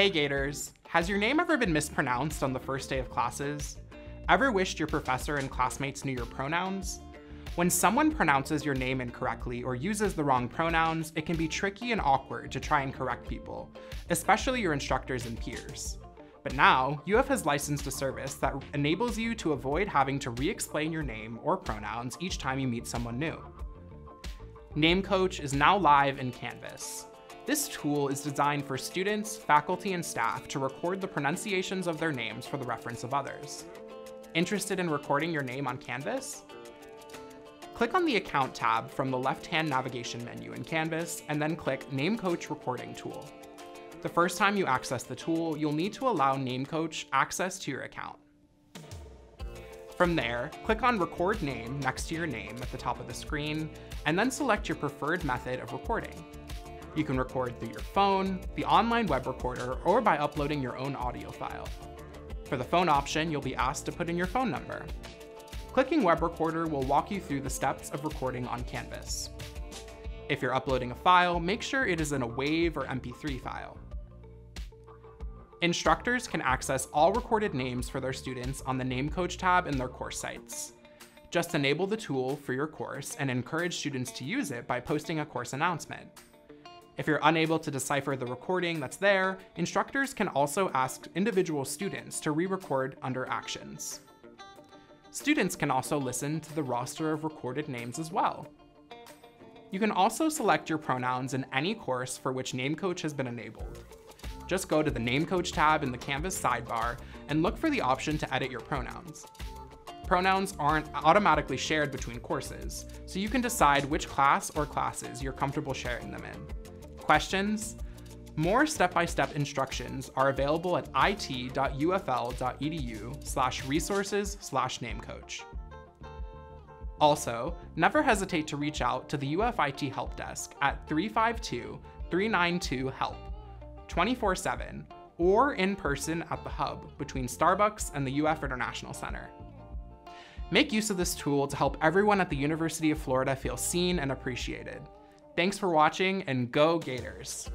Hey Gators! Has your name ever been mispronounced on the first day of classes? Ever wished your professor and classmates knew your pronouns? When someone pronounces your name incorrectly or uses the wrong pronouns, it can be tricky and awkward to try and correct people, especially your instructors and peers. But now, UF has licensed a service that enables you to avoid having to re-explain your name or pronouns each time you meet someone new. NameCoach is now live in Canvas. This tool is designed for students, faculty, and staff to record the pronunciations of their names for the reference of others. Interested in recording your name on Canvas? Click on the Account tab from the left-hand navigation menu in Canvas, and then click NameCoach Recording Tool. The first time you access the tool, you'll need to allow NameCoach access to your account. From there, click on Record Name next to your name at the top of the screen, and then select your preferred method of recording. You can record through your phone, the online web recorder, or by uploading your own audio file. For the phone option, you'll be asked to put in your phone number. Clicking Web Recorder will walk you through the steps of recording on Canvas. If you're uploading a file, make sure it is in a WAV or MP3 file. Instructors can access all recorded names for their students on the NameCoach tab in their course sites. Just enable the tool for your course and encourage students to use it by posting a course announcement. If you're unable to decipher the recording that's there, instructors can also ask individual students to re-record under Actions. Students can also listen to the roster of recorded names as well. You can also select your pronouns in any course for which NameCoach has been enabled just go to the NameCoach tab in the Canvas sidebar and look for the option to edit your pronouns. Pronouns aren't automatically shared between courses, so you can decide which class or classes you're comfortable sharing them in. Questions? More step-by-step -step instructions are available at it.ufl.edu slash resources slash namecoach. Also, never hesitate to reach out to the UFIT Help Desk at 352 392 HELP 24 7 or in person at the hub between Starbucks and the UF International Center. Make use of this tool to help everyone at the University of Florida feel seen and appreciated. Thanks for watching and go Gators!